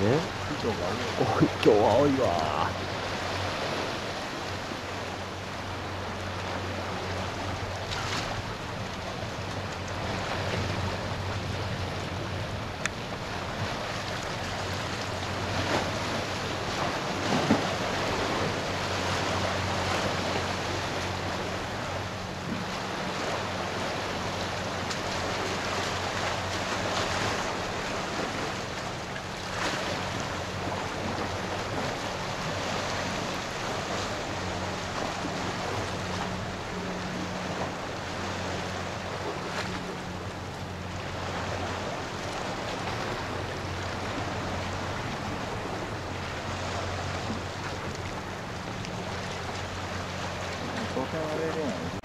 今日は多いわ点割れるような